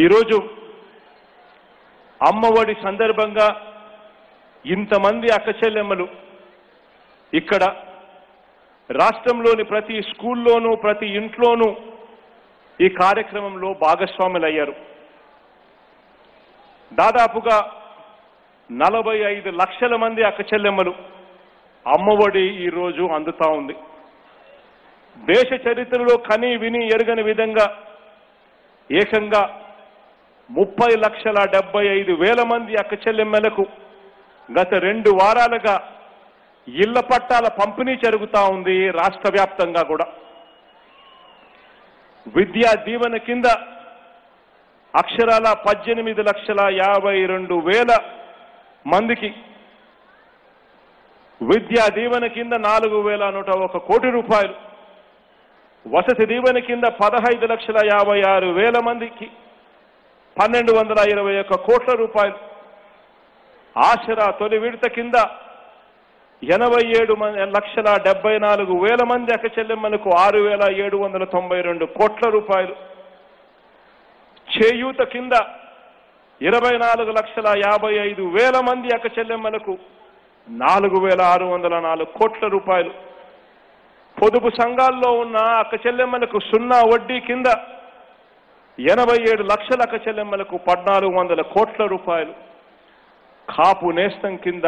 ఈరోజు అమ్మఒడి సందర్భంగా ఇంతమంది అక్కచెల్లెమ్మలు ఇక్కడ రాష్ట్రంలోని ప్రతి స్కూల్లోనూ ప్రతి ఇంట్లోనూ ఈ కార్యక్రమంలో భాగస్వాములయ్యారు. దాదాపుగా నలభై ఐదు లక్షల మంది అక్కచెల్లెమ్మలు అమ్మఒడి ఈరోజు అందుతా ఉంది. దేశ చరిత్రలో కని విని ఎరుగని విధంగా ఏకంగా ముప్పై లక్షల డెబ్బై ఐదు వేల మంది అక్క చెల్లెమ్మలకు గత రెండు వారాలుగా ఇళ్ళ పట్టాల పంపిణీ జరుగుతూ ఉంది రాష్ట్ర వ్యాప్తంగా కూడా. విద్యా దీవెన కింద అక్షరాల పద్దెనిమిది లక్షల యాభై రెండు వేల మందికి విద్యా దీవెన కింద నాలుగు వేల నూట ఒక కోటి రూపాయలు. వసతి దీవెన కింద పదహైదు లక్షల యాభై ఆరు వేల మందికి పన్నెండు వందల ఇరవై ఒక్క కోట్ల రూపాయలు ఆసరా తొలి విడత కింద ఎనభై ఏడు మంది లక్షల డెబ్బై నాలుగు వేల మంది అక్క చెల్లెమ్మలకు ఆరు వేల ఏడు వందల తొంభై రెండు కోట్ల రూపాయలు. చేయూత కింద ఇరవై నాలుగు లక్షల యాభై ఐదు వేల మంది అక్క చెల్లెమ్మలకు నాలుగు వేల ఆరు వందల నాలుగు కోట్ల రూపాయలు. పొదుపు సంఘాల్లో ఉన్న అక్క చెల్లెమ్మలకు సున్నా వడ్డీ కింద ఎనభై ఏడు లక్షల అక్క పద్నాలుగు వందల కోట్ల రూపాయలు. కాపు నేస్తం కింద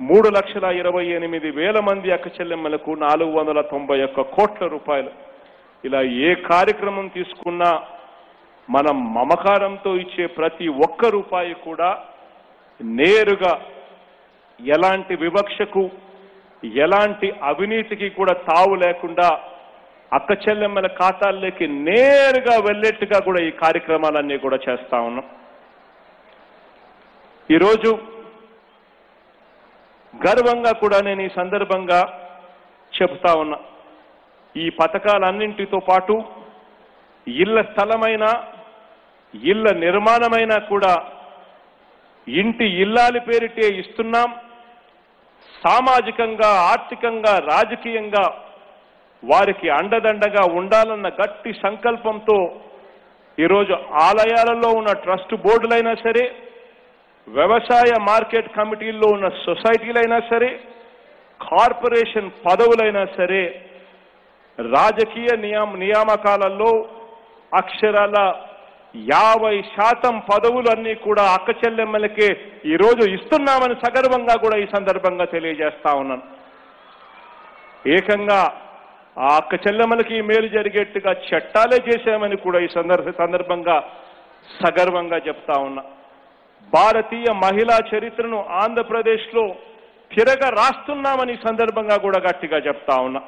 మూడు లక్షల ఇరవై ఎనిమిది వేల మంది అక్కచెల్లెమ్మలకు నాలుగు వందల తొంభై ఒక్క కోట్ల రూపాయలు. ఇలా ఏ కార్యక్రమం తీసుకున్నా మనం మమకారంతో ఇచ్చే ప్రతి ఒక్క రూపాయి కూడా నేరుగా ఎలాంటి వివక్షకు ఎలాంటి అవినీతికి కూడా తావు లేకుండా అక్క చెల్లెమ్మల ఖాతాల్లోకి నేరుగా వెళ్ళేట్టుగా కూడా ఈ కార్యక్రమాలన్నీ కూడా చేస్తా ఉన్నాం. ఈరోజు గర్వంగా కూడా నేను ఈ సందర్భంగా చెప్తా ఉన్నా. ఈ పథకాలన్నింటితో పాటు ఇళ్ళ స్థలమైన ఇళ్ళ నిర్మాణమైన కూడా ఇంటి ఇల్లాలి పేరిటే ఇస్తున్నాం. సామాజికంగా ఆర్థికంగా రాజకీయంగా వారికి అండదండగా ఉండాలన్న గట్టి సంకల్పంతో ఈరోజు ఆలయాలలో ఉన్న ట్రస్ట్ బోర్డులైనా సరే వ్యవసాయ మార్కెట్ కమిటీల్లో ఉన్న సొసైటీలైనా సరే కార్పొరేషన్ పదవులైనా సరే రాజకీయ నియామ నియామకాలలో అక్షరాల యాభై శాతం పదవులన్నీ కూడా అక్క చెల్లెమ్మలకే ఈరోజు ఇస్తున్నామని సగర్వంగా కూడా ఈ సందర్భంగా తెలియజేస్తా ఉన్నాను. ఏకంగా ఆ అక్క చెల్లెమ్మలకి ఈ మేలు జరిగేట్టుగా చట్టాలే చేశామని కూడా ఈ సందర్భ సందర్భంగా సగర్వంగా చెప్తా ఉన్నా. భారతీయ మహిళా చరిత్రను ఆంధ్రప్రదేశ్లో తిరగ రాస్తున్నామని ఈ సందర్భంగా కూడా గట్టిగా చెప్తా ఉన్నా.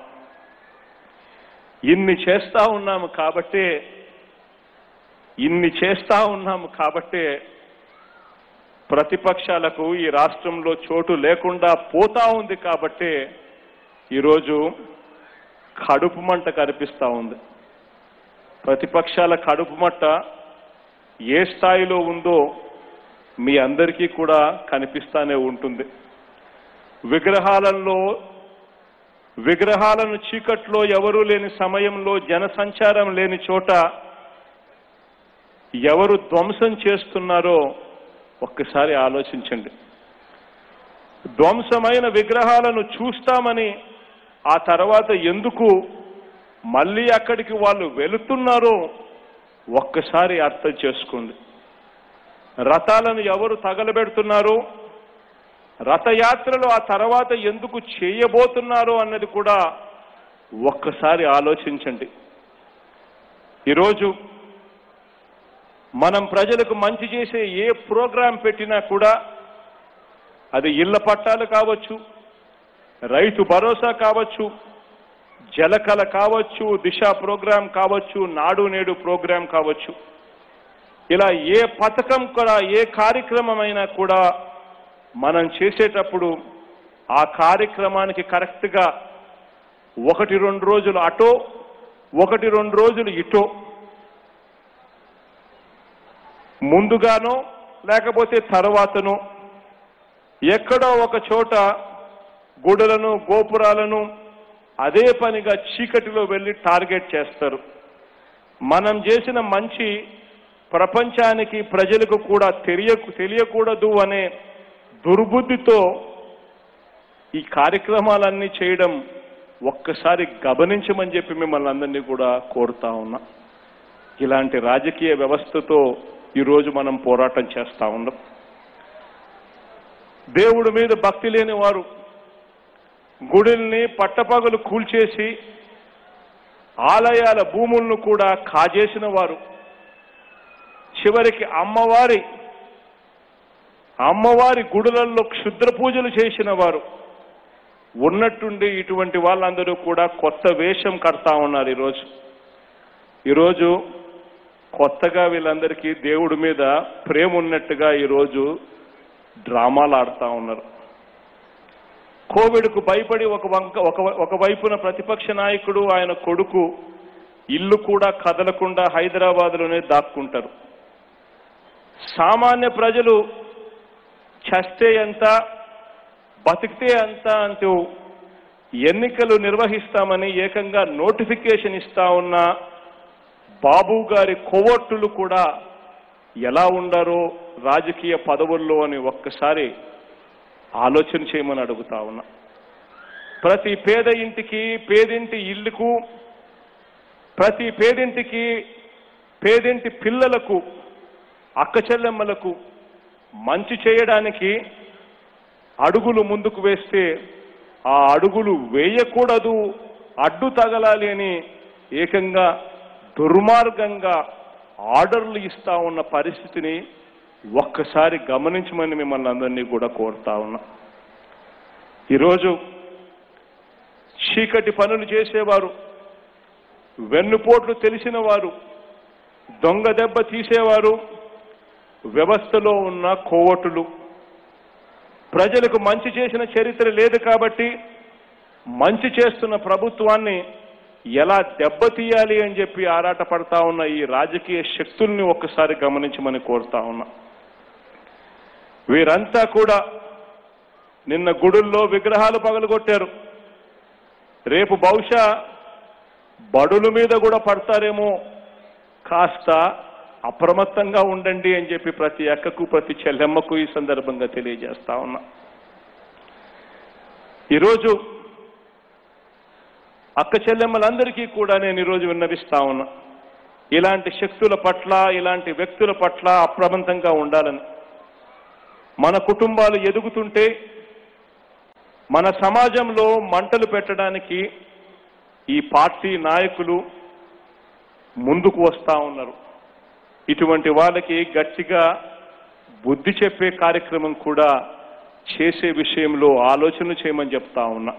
ఇన్ని చేస్తా ఉన్నాము కాబట్టే ఇన్ని చేస్తా ఉన్నాము కాబట్టే ప్రతిపక్షాలకు ఈ రాష్ట్రంలో చోటు లేకుండా పోతా ఉంది కాబట్టే ఈరోజు కడుపు మంట కనిపిస్తా ఉంది. ప్రతిపక్షాల కడుపు మంట ఏ స్థాయిలో ఉందో మీ అందరికీ కూడా కనిపిస్తానే ఉంటుంది. విగ్రహాలలో విగ్రహాలను చీకట్లో ఎవరూ లేని సమయంలో జనసంచారం లేని చోట ఎవరు ధ్వంసం చేస్తున్నారో ఒక్కసారి ఆలోచించండి. ధ్వంసమైన విగ్రహాలను చూస్తామని ఆ తర్వాత ఎందుకు మళ్ళీ అక్కడికి వాళ్ళు వెళుతున్నారో ఒక్కసారి అర్థం చేసుకోండి. రథాలను ఎవరు తగలబెడుతున్నారో రథయాత్రలు ఆ తర్వాత ఎందుకు చేయబోతున్నారో అన్నది కూడా ఒక్కసారి ఆలోచించండి. ఈరోజు మనం ప్రజలకు మంచి చేసే ఏ ప్రోగ్రాం పెట్టినా కూడా అది ఇళ్ళ పట్టాలు కావచ్చు రైతు భరోసా కావచ్చు జలకళ కావచ్చు దిశ ప్రోగ్రాం కావచ్చు నాడు నేడు ప్రోగ్రాం కావచ్చు. ఇలా ఏ పథకం కూడా ఏ కార్యక్రమం అయినా కూడా మనం చేసేటప్పుడు ఆ కార్యక్రమానికి కరెక్ట్గా ఒకటి రెండు రోజులు అటో ఒకటి రెండు రోజులు ఇటో ముందుగానో లేకపోతే తర్వాతనో ఎక్కడో ఒక చోట గుడులను గోపురాలను అదే పనిగా చీకటిలో వెళ్ళి టార్గెట్ చేస్తారు. మనం చేసిన మంచి ప్రపంచానికి ప్రజలకు కూడా తెలియ తెలియకూడదు అనే దుర్బుద్ధితో ఈ కార్యక్రమాలన్నీ చేయడం ఒక్కసారి గమనించమని చెప్పి మిమ్మల్ని అందరినీ కూడా కోరుతా ఉన్నా. ఇలాంటి రాజకీయ వ్యవస్థతో ఈరోజు మనం పోరాటం చేస్తా ఉన్నాం. దేవుడి మీద భక్తి లేని వారు గుడిల్ని పట్టపగలు కూల్చేసి ఆలయాల భూములను కూడా కాజేసిన వారు. చివరికి అమ్మవారి అమ్మవారి గుడులలో క్షుద్ర పూజలు చేసిన వారు. ఉన్నట్టుండి ఇటువంటి వాళ్ళందరూ కూడా కొత్త వేషం కడతా ఉన్నారు ఈరోజు. ఈరోజు కొత్తగా వీళ్ళందరికీ దేవుడి మీద ప్రేమ ఉన్నట్టుగా ఈరోజు డ్రామాలు ఆడుతూ ఉన్నారు. కోవిడ్కు భయపడి ఒక వంక ఒక ఒక వైపున ప్రతిపక్ష నాయకుడు ఆయన కొడుకు ఇల్లు కూడా కదలకుండా హైదరాబాద్లోనే దాక్కుంటారు. సామాన్య ప్రజలు చస్తే ఎంత బతికితే ఎంత అంటూ ఎన్నికలు నిర్వహిస్తామని ఏకంగా నోటిఫికేషన్ ఇస్తా ఉన్న బాబు గారి కోవట్టులు కూడా ఎలా ఉండారో రాజకీయ పదవుల్లో అని ఒక్కసారి ఆలోచన చేయమని అడుగుతా ఉన్నా. ప్రతి పేద ఇంటికి పేదింటి ఇల్లుకు ప్రతి పేదింటికి పేదింటి పిల్లలకు అక్కచెల్లెమ్మలకు మంచి చేయడానికి అడుగులు ముందుకు వేస్తే ఆ అడుగులు వేయకూడదు అడ్డు తగలాలి అని ఏకంగా దుర్మార్గంగా ఆర్డర్లు ఇస్తా ఉన్న పరిస్థితిని ఒక్కసారి గమనించమని మిమ్మల్ని అందరినీ కూడా కోరుతా ఉన్నా. ఈరోజు చీకటి పనులు చేసేవారు వెన్నుపోట్లు తెలిసిన వారు దొంగ దెబ్బ తీసేవారు వ్యవస్థలో ఉన్న కోవటులు. ప్రజలకు మంచి చేసిన చరిత్ర లేదు కాబట్టి మంచి చేస్తున్న ప్రభుత్వాన్ని ఎలా దెబ్బతీయాలి అని చెప్పి ఆరాటపడతా ఉన్న ఈ రాజకీయ శక్తుల్ని ఒక్కసారి గమనించమని కోరుతా ఉన్నా. వీరంతా కూడా నిన్న గుడుల్లో విగ్రహాలు పగలగొట్టారు. రేపు బహుశా బడుల మీద కూడా పడతారేమో. కాస్త అప్రమత్తంగా ఉండండి అని చెప్పి ప్రతి అక్కకు ప్రతి చెల్లెమ్మకు ఈ సందర్భంగా తెలియజేస్తా ఉన్నా. ఈరోజు అక్క చెల్లెమ్మలందరికీ కూడా నేను ఈరోజు విన్నవిస్తా ఉన్నా. ఇలాంటి శక్తుల పట్ల ఇలాంటి వ్యక్తుల పట్ల అప్రమత్తంగా ఉండాలని. మన కుటుంబాలు ఎదుగుతుంటే మన సమాజంలో మంటలు పెట్టడానికి ఈ పార్టీ నాయకులు ముందుకు వస్తా ఉన్నారు. ఇటువంటి వాళ్ళకి గట్టిగా బుద్ధి చెప్పే కార్యక్రమం కూడా చేసే విషయంలో ఆలోచన చేయమని చెప్తా ఉన్నా.